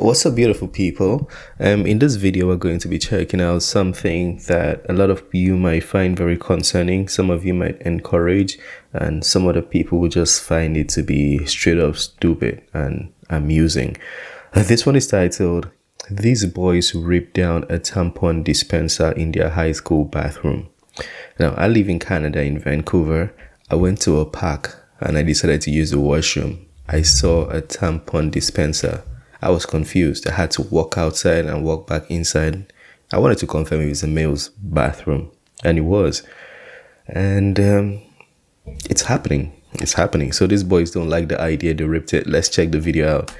What's up, beautiful people? Um, in this video, we're going to be checking out something that a lot of you might find very concerning, some of you might encourage, and some other people will just find it to be straight up stupid and amusing. Uh, this one is titled, These Boys Ripped Down a Tampon Dispenser in Their High School Bathroom. Now, I live in Canada, in Vancouver. I went to a park and I decided to use the washroom. I saw a tampon dispenser I was confused. I had to walk outside and walk back inside. I wanted to confirm it was a male's bathroom, and it was. And um, it's happening. It's happening. So these boys don't like the idea. They ripped it. Let's check the video out.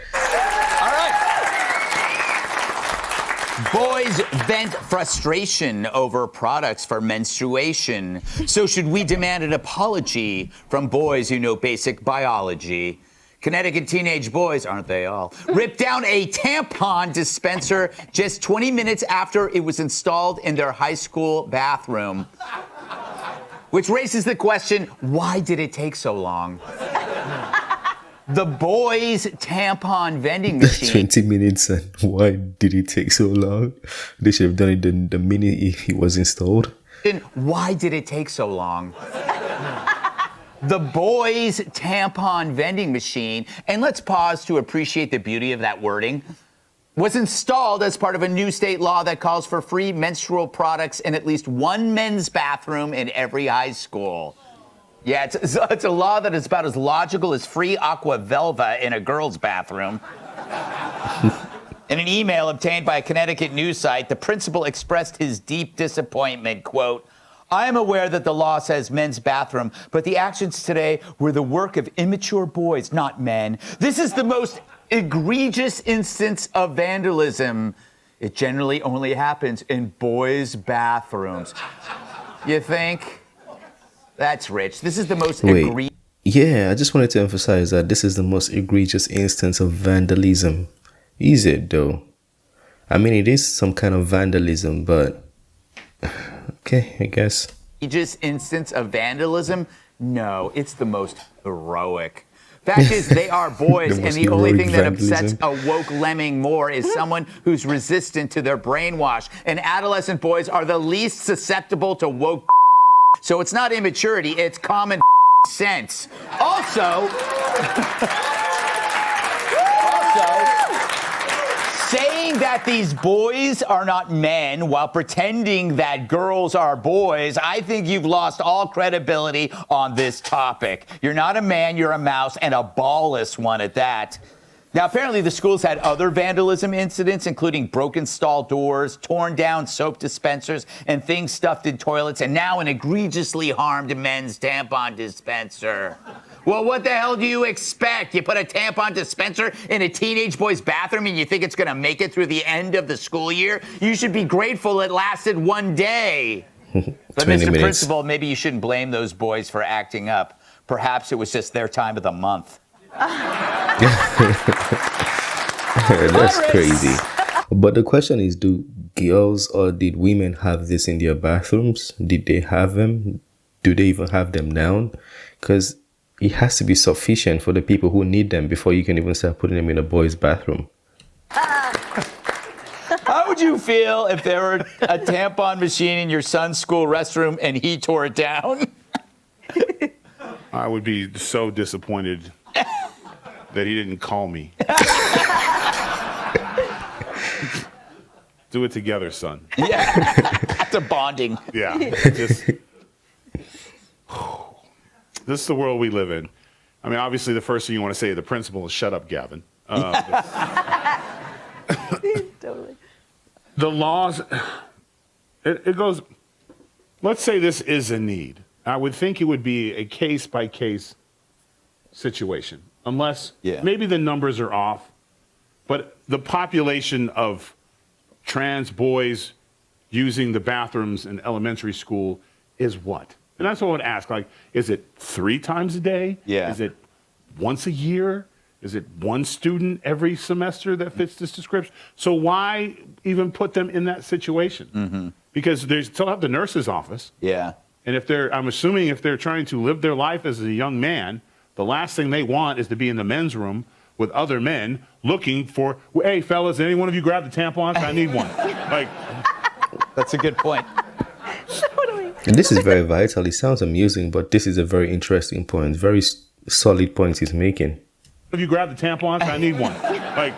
Boys vent frustration over products for menstruation. So should we demand an apology from boys who know basic biology? Connecticut teenage boys, aren't they all, ripped down a tampon dispenser just 20 minutes after it was installed in their high school bathroom. Which raises the question why did it take so long? the boys' tampon vending machine. 20 minutes, and why did it take so long? They should have done it the, the minute it was installed. And why did it take so long? The boys tampon vending machine, and let's pause to appreciate the beauty of that wording, was installed as part of a new state law that calls for free menstrual products in at least one men's bathroom in every high school. Yeah, it's, it's a law that is about as logical as free aqua velva in a girl's bathroom. in an email obtained by a Connecticut news site, the principal expressed his deep disappointment, quote, I am aware that the law says men's bathroom, but the actions today were the work of immature boys, not men. This is the most egregious instance of vandalism. It generally only happens in boys' bathrooms. You think? That's rich. This is the most egregious. Yeah, I just wanted to emphasize that this is the most egregious instance of vandalism. Is it though? I mean, it is some kind of vandalism, but Okay, I guess. Just instance of vandalism? No, it's the most heroic. Fact is, they are boys, the and the only thing that upsets a woke lemming more is someone who's resistant to their brainwash. And adolescent boys are the least susceptible to woke. So it's not immaturity, it's common sense. Also, that these boys are not men while pretending that girls are boys, I think you've lost all credibility on this topic. You're not a man, you're a mouse, and a ballless one at that. Now, apparently, the school's had other vandalism incidents, including broken stall doors, torn down soap dispensers, and things stuffed in toilets, and now an egregiously harmed men's tampon dispenser. Well, what the hell do you expect? You put a tampon dispenser in a teenage boy's bathroom and you think it's going to make it through the end of the school year? You should be grateful it lasted one day. but, Mr. Minutes. Principal, maybe you shouldn't blame those boys for acting up. Perhaps it was just their time of the month. That's crazy. But the question is do girls or did women have this in their bathrooms? Did they have them? Do they even have them now? Because it has to be sufficient for the people who need them before you can even start putting them in a boy's bathroom. How would you feel if there were a tampon machine in your son's school restroom and he tore it down? I would be so disappointed that he didn't call me. Do it together, son. Yeah. After bonding. Yeah. Just, this is the world we live in. I mean, obviously, the first thing you want to say to the principal is "Shut up, Gavin." Uh, totally. The laws. It, it goes. Let's say this is a need. I would think it would be a case by case situation, unless yeah. maybe the numbers are off. But the population of trans boys using the bathrooms in elementary school is what? And that's what I would ask. Like, is it three times a day? Yeah. Is it once a year? Is it one student every semester that fits this description? So why even put them in that situation? Mm-hmm. Because they still have the nurse's office. Yeah. And if they're, I'm assuming if they're trying to live their life as a young man, the last thing they want is to be in the men's room with other men looking for, hey, fellas, any one of you grab the tampons? I need one. like, That's a good point. Totally. And this is very vital. It sounds amusing, but this is a very interesting point. Very s- solid point he's making. if you grab the tampons, I need one. Like,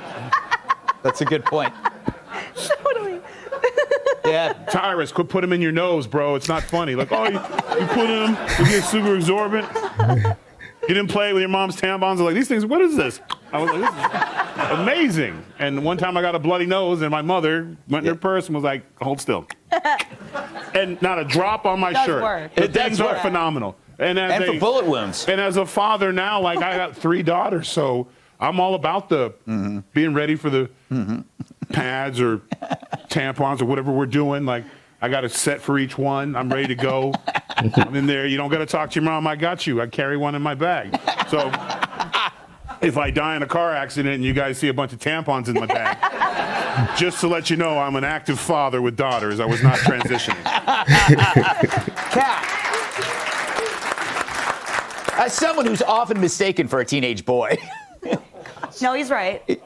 That's a good point. Totally. Yeah. Tyrus, quit put them in your nose, bro. It's not funny. Like, oh, you, you put them, you get super exorbitant. You didn't play with your mom's tampons. I'm like, these things, what is this? I was like, this is amazing. And one time I got a bloody nose, and my mother went in her purse and was like, hold still. And not a drop on my Does shirt. work. The It does things are work. phenomenal. And as And a, for bullet wounds. and as a father now, like I got three daughters, so I'm all about the being ready for the pads or tampons or whatever we're doing. Like I got a set for each one. I'm ready to go. I'm in there. You don't got to talk to your mom. I got you. I carry one in my bag. So if I die in a car accident and you guys see a bunch of tampons in my bag, just to let you know, I'm an active father with daughters. I was not transitioning. Kat. As someone who's often mistaken for a teenage boy, No, he's right. she's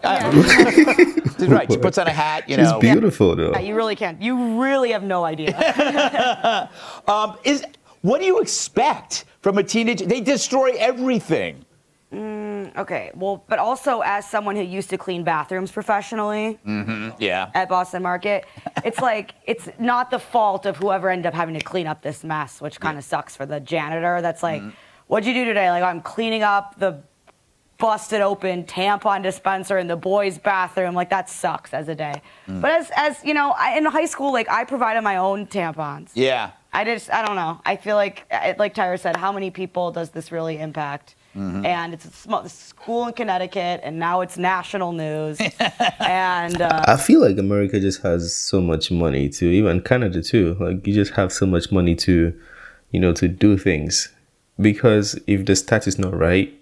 right. She puts on a hat, you It's know. beautiful, though. Yeah, you really can't. You really have no idea. Um, is what do you expect from a teenager? They destroy everything. Okay, well, but also as someone who used to clean bathrooms professionally mm-hmm, Yeah. at Boston Market, it's like it's not the fault of whoever ended up having to clean up this mess, which kind of sucks for the janitor. That's like, mm-hmm. what'd you do today? Like, I'm cleaning up the busted open tampon dispenser in the boys' bathroom. Like that sucks as a day. Mm. But as as you know, I, in high school, like I provided my own tampons. Yeah. I just, I don't know. I feel like, like Tyrus said, how many people does this really impact? And it's a sm- school in Connecticut, and now it's national news. and uh, I feel like America just has so much money to even Canada too. Like you just have so much money to, you know, to do things. Because if the stat is not right,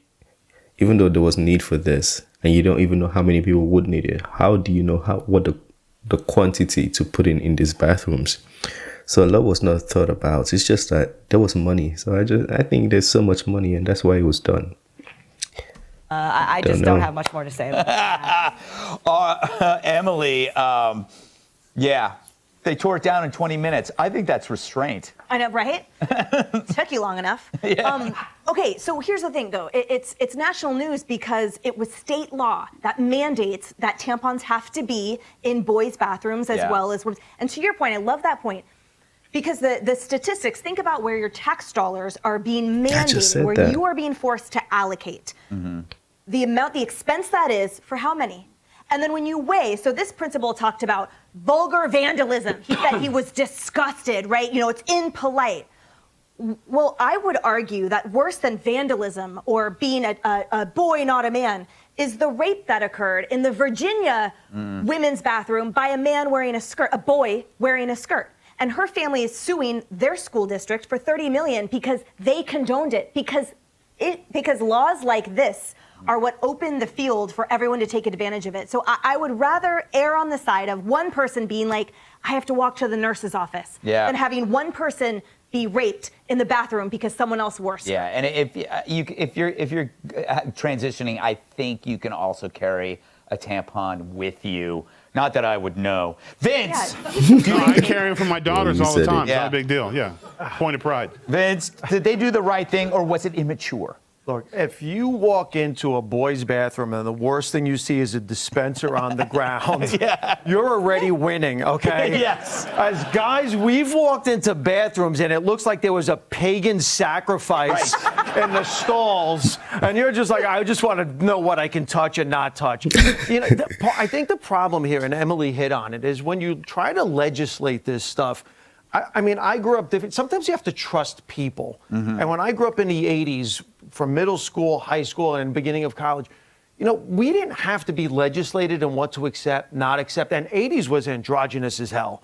even though there was need for this, and you don't even know how many people would need it, how do you know how what the the quantity to put in in these bathrooms? So a lot was not thought about. It's just that there was money. So I just I think there's so much money, and that's why it was done. I, I Don't just don't have much more to say. About that. Uh, Emily, um, yeah, they tore it down in 20 minutes. I think that's restraint. I know, right? Took you long enough. Um, okay, so here's the thing, though. It, it's it's national news because it was state law that mandates that tampons have to be in boys' bathrooms as Yeah. well as women's. And to your point, I love that point because the the statistics. Think about where your tax dollars are being mandated, where that. you are being forced to allocate the amount, the expense that is for how many. And then when you weigh, so this principal talked about vulgar vandalism. He said he was disgusted, right? You know, it's impolite. Well, I would argue that worse than vandalism or being a, a, a boy, not a man, is the rape that occurred in the Virginia women's bathroom by a man wearing a skirt, a boy wearing a skirt. And her family is suing their school district for 30 million because they condoned it, because it because laws like this are what open the field for everyone to take advantage of it. So I, I would rather err on the side of one person being like, I have to walk to the nurse's office, Yeah. than having one person be raped in the bathroom because someone else worse. Yeah, and if uh, you if you're if you're uh, transitioning, I think you can also carry a tampon with you. Not that I would know, Vince. No, I carry them for my daughters all the said it. time. It's Yeah. not a big deal. Yeah. Point of pride. Vince, did they do the right thing or was it immature? Look, if you walk into a boy's bathroom and the worst thing you see is a dispenser on the ground, you're already winning, okay? Yes. As guys, we've walked into bathrooms and it looks like there was a pagan sacrifice in the stalls, and you're just like, I just want to know what I can touch and not touch. You know, the, I think the problem here, and Emily hit on it, is when you try to legislate this stuff. I, I mean, I grew up different. Sometimes you have to trust people. Mm-hmm. And when I grew up in the 80s, from middle school, high school, and beginning of college, you know, we didn't have to be legislated in what to accept, not accept. And 80s was androgynous as hell.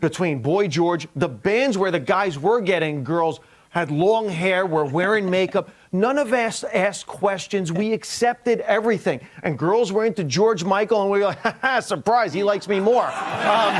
Between Boy George, the bands where the guys were getting girls had long hair, were wearing makeup. None of us asked questions. We accepted everything. And girls were into George Michael, and we were like, ha, surprise, he likes me more. Um,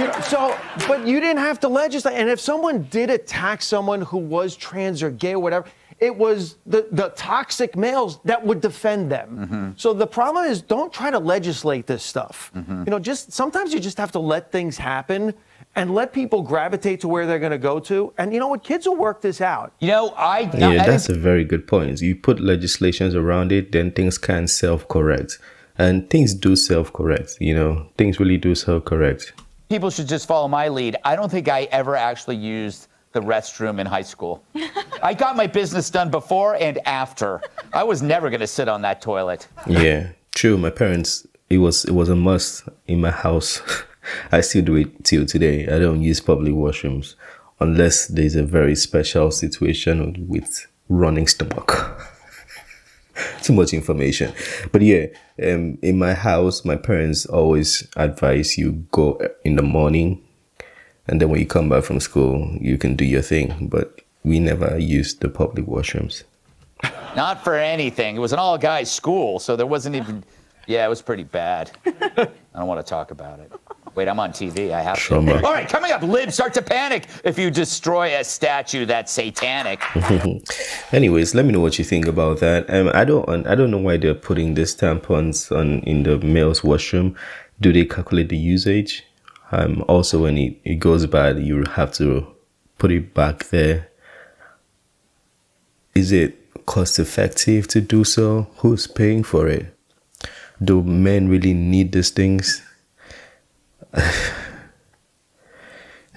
you know, so, but you didn't have to legislate. And if someone did attack someone who was trans or gay or whatever, it was the, the toxic males that would defend them. Mm-hmm. So the problem is don't try to legislate this stuff. Mm-hmm. You know, just sometimes you just have to let things happen and let people gravitate to where they're going to go to. And you know what? Kids will work this out. You know, I Yeah, I that's think- a very good point. You put legislations around it, then things can self correct. And things do self correct, you know, things really do self correct. people should just follow my lead. I don't think I ever actually used the restroom in high school. I got my business done before and after. I was never going to sit on that toilet. Yeah, true. My parents, it was it was a must in my house. I still do it till today. I don't use public washrooms unless there's a very special situation with running stomach. Too much information, but yeah, um, in my house, my parents always advise you go in the morning, and then when you come back from school, you can do your thing. But we never used the public washrooms. Not for anything. It was an all guys school, so there wasn't even. Yeah, it was pretty bad. I don't want to talk about it. Wait, I'm on TV. I have Trauma. to. All right, coming up, libs start to panic if you destroy a statue that's satanic. Anyways, let me know what you think about that. Um, I don't, I don't know why they're putting these tampons on in the male's washroom. Do they calculate the usage? Um, also, when it, it goes bad, you have to put it back there. Is it cost effective to do so? Who's paying for it? Do men really need these things?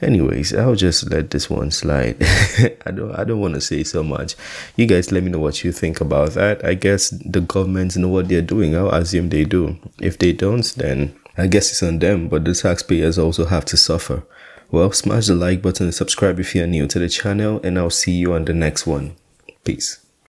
Anyways, I'll just let this one slide. I don't I don't want to say so much. You guys let me know what you think about that. I guess the governments know what they're doing. I'll assume they do. If they don't, then I guess it's on them, but the taxpayers also have to suffer. Well, smash the like button and subscribe if you're new to the channel, and I'll see you on the next one. Peace.